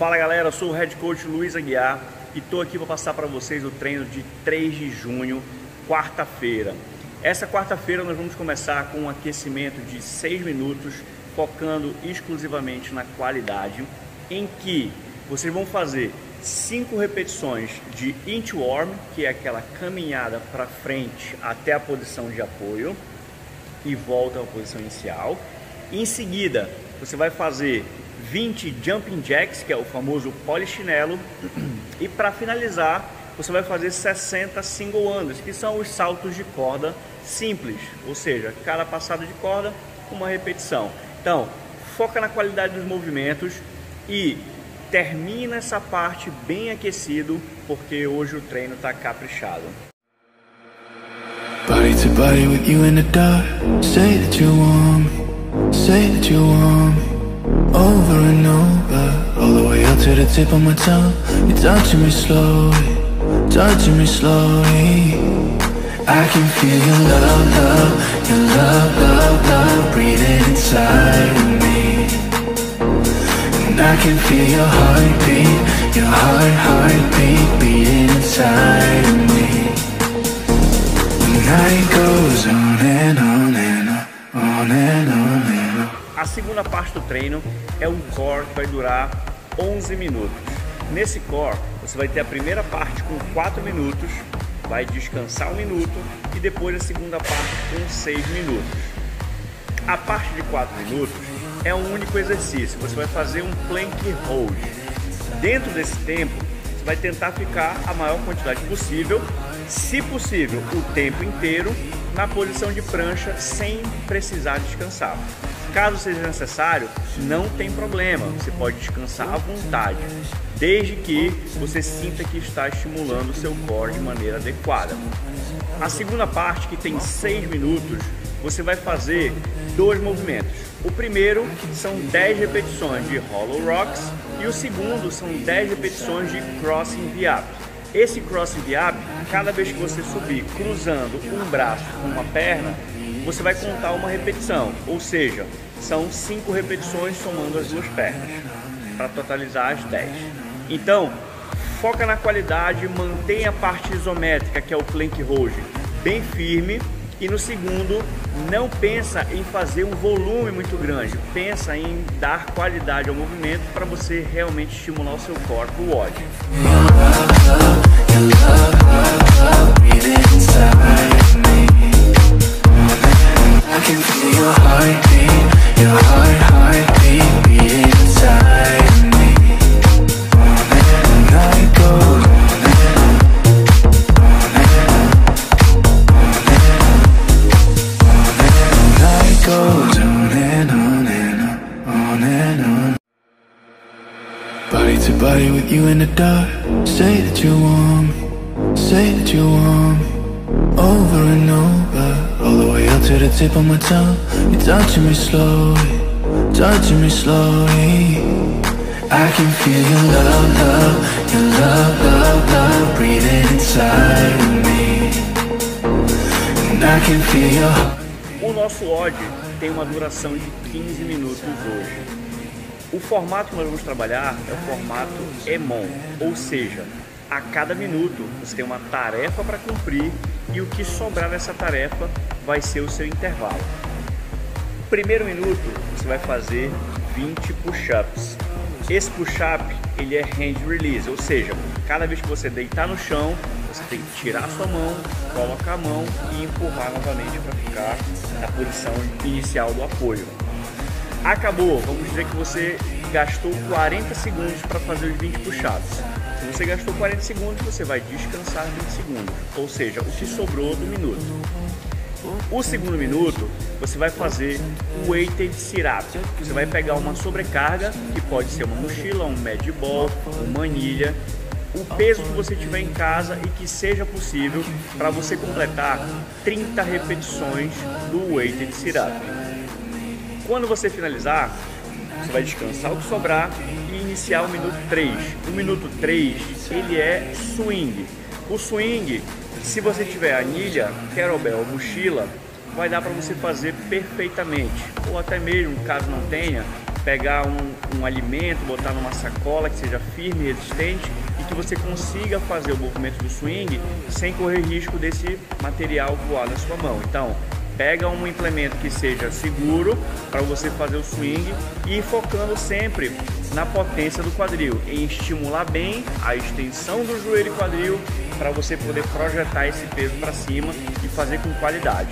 Fala galera, eu sou o Head Coach Luiz Aguiar e estou aqui para passar para vocês o treino de 3 de junho, quarta-feira. Essa quarta-feira nós vamos começar com um aquecimento de 6 minutos, focando exclusivamente na qualidade, em que vocês vão fazer 5 repetições de inchworm, que é aquela caminhada para frente até a posição de apoio e volta à posição inicial. Em seguida, você vai fazer 20 jumping jacks, que é o famoso polichinelo, e para finalizar, você vai fazer 60 single unders, que são os saltos de corda simples, ou seja, cada passada de corda, uma repetição. Então, foca na qualidade dos movimentos e termina essa parte bem aquecido, porque hoje o treino está caprichado. Body to body with you in the dark. Say that you want me. Say that you want me. Over and over. All the way up to the tip of my tongue. You're touching me slowly. Touching me slowly. I can feel your love, love. Your love, love, love. Breathing inside of me. And I can feel your heartbeat. Your heart, heartbeat. Beating inside of me. A segunda parte do treino é um core que vai durar 11 minutos. Nesse core, você vai ter a primeira parte com 4 minutos, vai descansar um minuto e depois a segunda parte com 6 minutos. A parte de 4 minutos é um único exercício, você vai fazer um plank hold. Dentro desse tempo, você vai tentar ficar a maior quantidade possível se possível, o tempo inteiro na posição de prancha sem precisar descansar. Caso seja necessário, não tem problema, você pode descansar à vontade, desde que você sinta que está estimulando o seu core de maneira adequada. A segunda parte, que tem 6 minutos, você vai fazer dois movimentos. O primeiro são 10 repetições de Hollow Rocks e o segundo são 10 repetições de the Up. Esse crossing up, cada vez que você subir cruzando um braço com uma perna, você vai contar uma repetição, ou seja, são cinco repetições somando as duas pernas, para totalizar as 10. Então, foca na qualidade, mantenha a parte isométrica, que é o plank hold, bem firme, e no segundo, não pensa em fazer um volume muito grande, pensa em dar qualidade ao movimento para você realmente estimular o seu corpo, o ódio. Body with you in the dark. Say that you want me. Say that you want me. Over and over. All the way up to the tip of my tongue. You're touching me slowly. Touching me slowly. I can feel your love, love Your love, love, love Breathing inside of me. And I can feel your O nosso ódio tem uma duração de 15 minutos hoje. O formato que nós vamos trabalhar é o formato EMON, ou seja, a cada minuto você tem uma tarefa para cumprir e o que sobrar dessa tarefa vai ser o seu intervalo. Primeiro minuto você vai fazer 20 push-ups. Esse push-up ele é hand release, ou seja, cada vez que você deitar no chão, você tem que tirar a sua mão, colocar a mão e empurrar novamente para ficar na posição inicial do apoio. Acabou, vamos dizer que você gastou 40 segundos para fazer os 20 puxados. Se você gastou 40 segundos, você vai descansar 20 segundos, ou seja, o que sobrou do minuto. O segundo minuto, você vai fazer o weighted sit-up. Você vai pegar uma sobrecarga, que pode ser uma mochila, um med ball, uma anilha, o peso que você tiver em casa e que seja possível para você completar 30 repetições do weighted sit-up. Quando você finalizar, você vai descansar o que sobrar e iniciar o minuto 3. O minuto 3, ele é swing. O swing, se você tiver anilha, kettlebell mochila, vai dar para você fazer perfeitamente. Ou até mesmo, caso não tenha, pegar um, um alimento, botar numa sacola que seja firme e resistente e que você consiga fazer o movimento do swing sem correr risco desse material voar na sua mão. Então, pega um implemento que seja seguro para você fazer o swing e focando sempre na potência do quadril, em estimular bem a extensão do joelho e quadril para você poder projetar esse peso para cima e fazer com qualidade.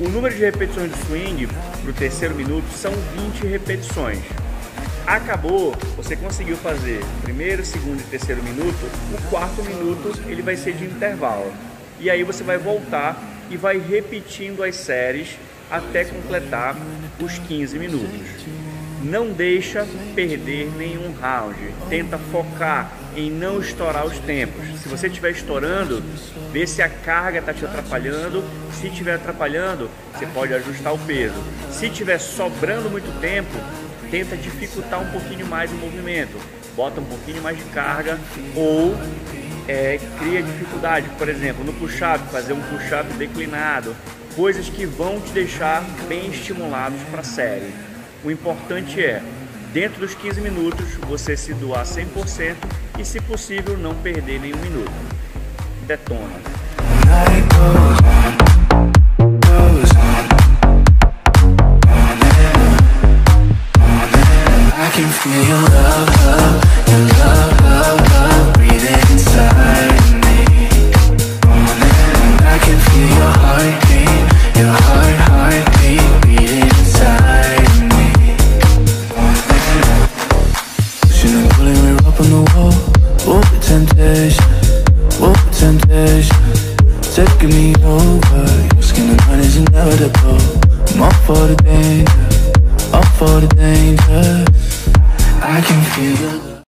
O número de repetições do swing para o terceiro minuto são 20 repetições. Acabou, você conseguiu fazer primeiro, segundo e terceiro minuto, o quarto minuto ele vai ser de intervalo. E aí você vai voltar e vai repetindo as séries até completar os 15 minutos. Não deixa perder nenhum round. Tenta focar em não estourar os tempos. Se você estiver estourando, vê se a carga está te atrapalhando. Se estiver atrapalhando, você pode ajustar o peso. Se estiver sobrando muito tempo, tenta dificultar um pouquinho mais o movimento. Bota um pouquinho mais de carga ou é, cria dificuldade, por exemplo, no push-up, fazer um push-up declinado, coisas que vão te deixar bem estimulados para a série. O importante é, dentro dos 15 minutos, você se doar 100% e, se possível, não perder nenhum minuto. Detona. Temptation, the temptation, taking me over. Your skin and mine is inevitable. I'm up for the danger, up for the danger. I can feel your